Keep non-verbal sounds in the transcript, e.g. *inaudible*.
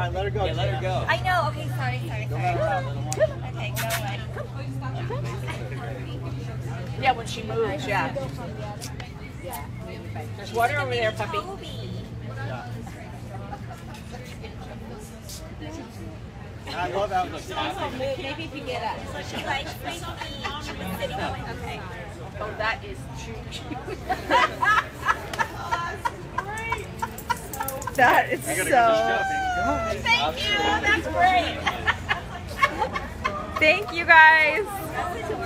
right, let her go. Yeah, let her go. I know. Okay, sorry, sorry, Don't sorry. let her out, little one. Okay, go away. Yeah, when she moves, yeah. Yeah. There's water over there, puppy. Toby. I love how Maybe if you get up. So she likes free feet. She was sitting. Okay. Oh, that is cute. *laughs* that is I gotta so. Thank you. That's great. Thank you guys. That's such a